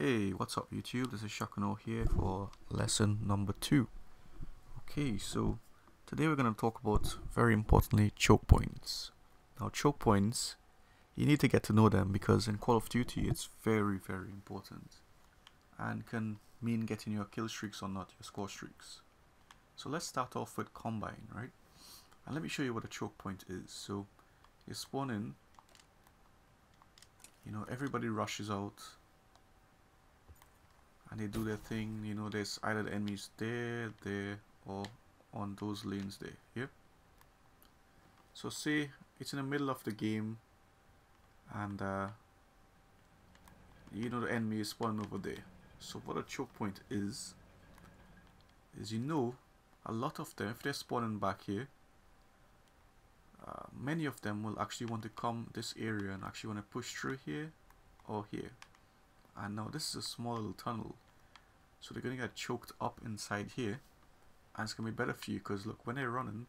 Hey, what's up YouTube? This is Shakano here for lesson number two. Okay, so today we're going to talk about, very importantly, choke points. Now, choke points, you need to get to know them because in Call of Duty it's very, very important and can mean getting your kill streaks or not, your score streaks. So let's start off with Combine, right? And let me show you what a choke point is. So you spawn in, you know, everybody rushes out and they do their thing you know there's either the enemies there there or on those lanes there yep so say it's in the middle of the game and uh, you know the enemy is spawning over there. So what a choke point is is you know a lot of them if they're spawning back here uh, many of them will actually want to come this area and actually want to push through here or here Ah, and now this is a small little tunnel. So they're to get choked up inside here. And it's to be better for you because look when they're running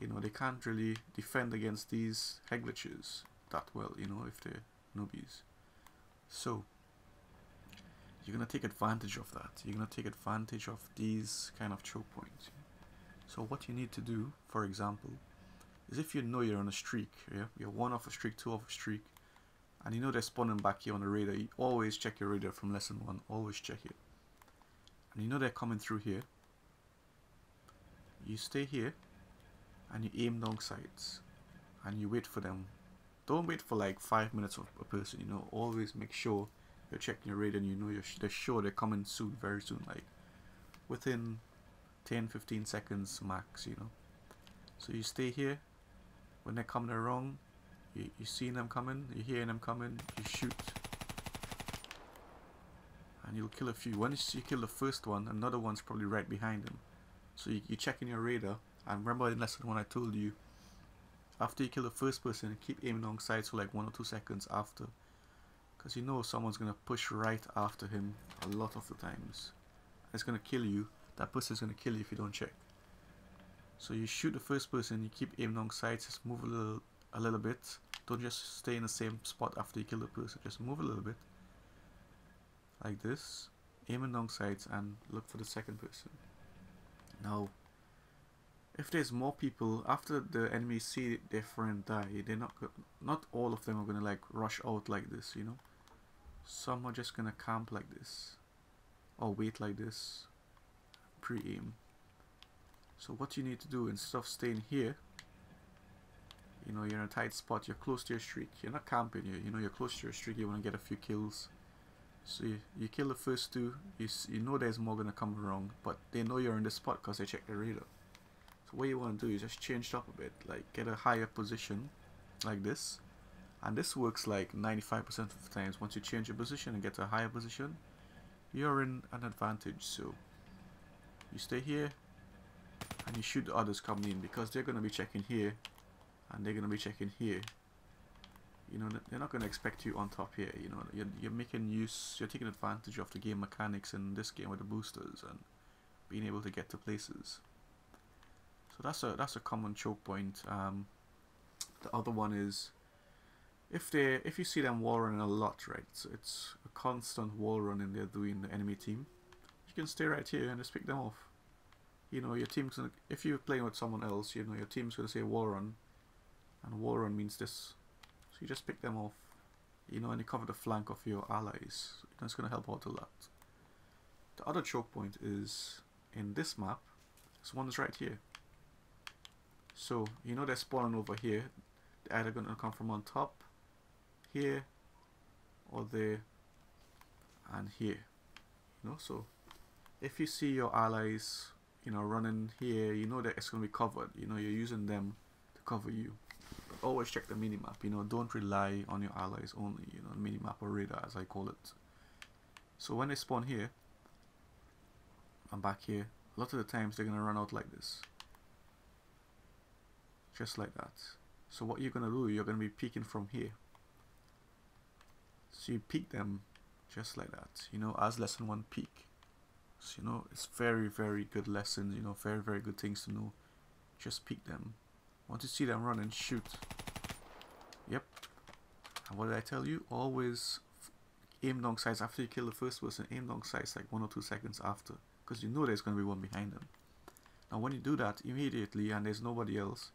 you know they can't really defend against these head that well you know if they're newbies. So you're to take advantage of that. You're to take advantage of these kind of choke points. So what you need to do for example is if you know you're on a streak yeah you're one off a streak two off a streak and you know they're spawning back here on the radar. You always check your radar from lesson one. Always check it. And you know they're coming through here. You stay here and you aim long sights. And you wait for them. Don't wait for like five minutes of a person you know. Always make sure you're checking your radar and you know you're they're sure they're coming soon very soon like within 10 15 seconds max you know. So you stay here. When they're coming around you, you seeing them coming, you're hearing them coming, you shoot. And you'll kill a few. Once you kill the first one, another one's probably right behind them. So you, you check in your radar. And remember in lesson one I told you, after you kill the first person, keep aiming on for like one or two seconds after. Because you know someone's going to push right after him a lot of the times. It's going to kill you. That person's going to kill you if you don't check. So you shoot the first person, you keep aiming on just move a little a little bit. Don't just stay in the same spot after you kill the person. Just move a little bit. Like this. Aim along sides and look for the second person. Now, if there's more people, after the enemies see their friend die, they're not, not all of them are gonna like rush out like this, you know? Some are just gonna camp like this. Or wait like this. Pre-aim. So what you need to do, instead of staying here, you know you're in a tight spot you're close to your streak. You're not camping you you know you're close to your streak you want to get a few kills. So you, you kill the first two you, you know there's more gonna come around but they know you're in the spot because they check the radar. So what you want to do is just change it up a bit like get a higher position like this. And this works like 95% of the times. Once you change your position and get to a higher position you're in an advantage. So you stay here and you shoot the others coming in because they're going to be checking here and they're going to be checking here. You know they're not going to expect you on top here you know. You're, you're making use you're taking advantage of the game mechanics in this game with the boosters and being able to get to places. So that's a that's a common choke point. Um, the other one is if they if you see them wall running a lot right so it's a constant wall running they're doing the enemy team you can stay right here and just pick them off. You know your team's gonna if you're playing with someone else you know your team's gonna say wall run and wall run means this. So you just pick them off you know and you cover the flank of your allies. That's going to help out a lot. The other choke point is in this map this one's right here. So you know they're spawning over here. They're either going to come from on top here or there and here you know? So if you see your allies you know running here you know that it's going to be covered. You know you're using them to cover you always check the minimap, you know, don't rely on your allies only, you know, minimap or radar as I call it. So when they spawn here, I'm back here, a lot of the times they're going to run out like this. Just like that. So what you're going to do, you're going to be peeking from here. So you peek them just like that, you know, as lesson one peek. So, you know, it's very, very good lessons, you know, very, very good things to know. Just peek them. Want to see them run and shoot. Yep. And what did I tell you? Always aim long sights after you kill the first person, aim long sights like one or two seconds after, because you know there's going to be one behind them. Now when you do that immediately and there's nobody else,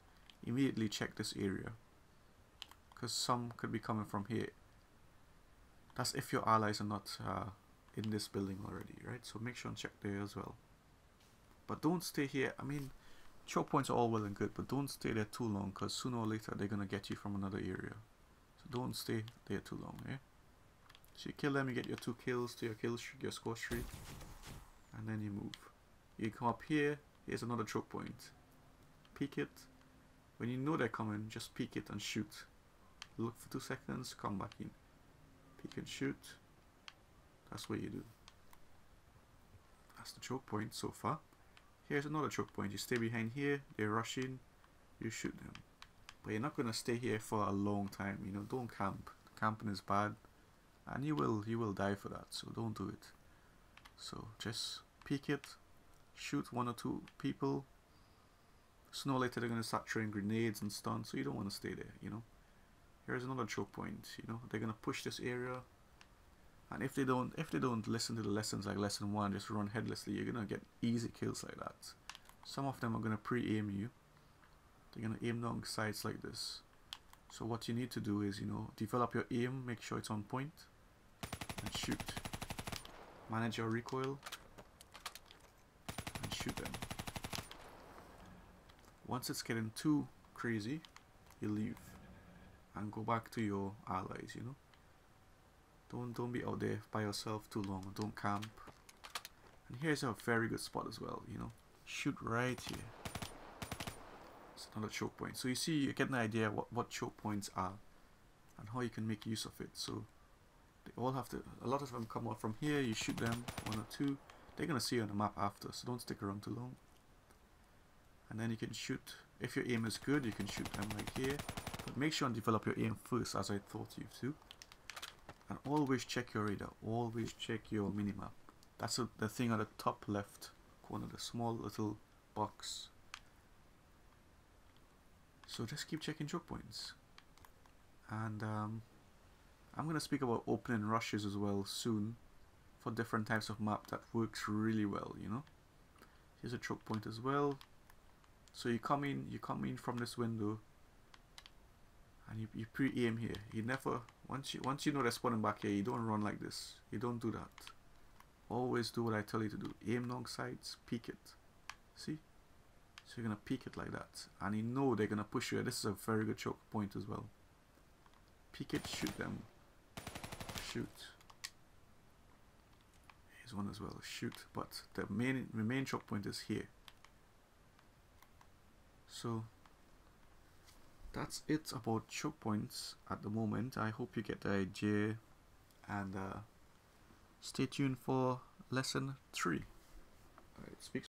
immediately check this area, because some could be coming from here. That's if your allies are not uh, in this building already, right? So make sure and check there as well. But don't stay here. I mean, choke points are all well and good, but don't stay there too long, because sooner or later they're going to get you from another area. So don't stay there too long, yeah? So you kill them, you get your two kills to your kill streak, your score streak, and then you move. You come up here, here's another choke point. Peek it. When you know they're coming, just peek it and shoot. Look for two seconds, come back in. Peek and shoot. That's what you do. That's the choke point so far. Here's another choke point. You stay behind here, they rush in, you shoot them. But you're not gonna stay here for a long time, you know, don't camp. Camping is bad and you will you will die for that so don't do it so just peek it shoot one or two people sooner or later they're going to start throwing grenades and stuff so you don't want to stay there you know here's another choke point you know they're going to push this area and if they don't if they don't listen to the lessons like lesson one just run headlessly you're to get easy kills like that some of them are to pre-aim you they're to aim down sights like this so what you need to do is you know develop your aim make sure it's on point and shoot. Manage your recoil and shoot them. Once it's getting too crazy, you leave and go back to your allies, you know. Don't don't be out there by yourself too long. Don't camp. And here's a very good spot as well, you know. Shoot right here. It's another choke point. So you see, you get an idea what, what choke points are and how you can make use of it. So they all have to, a lot of them come out from here, you shoot them, one or two, they're going to see you on the map after, so don't stick around too long. And then you can shoot, if your aim is good, you can shoot them like here, but make sure and develop your aim first, as I thought you to. And always check your radar, always check your minimap. That's a, the thing at the top left corner, the small little box. So just keep checking choke points. And um, I'm going to speak about opening rushes as well soon for different types of map that works really well, you know. Here's a choke point as well. So you come in, you come in from this window and you, you pre-aim here. You never, once you, once you know they're spawning back here, you don't run like this. You don't do that. Always do what I tell you to do. Aim long sights, peek it. See? So you're going to peek it like that. And you know they're going to push you. This is a very good choke point as well. Peek it, shoot them shoot. Here's one as well, shoot. But the main, the main choke point is here. So that's it about choke points at the moment. I hope you get the idea and uh, stay tuned for lesson 3. Alright, speak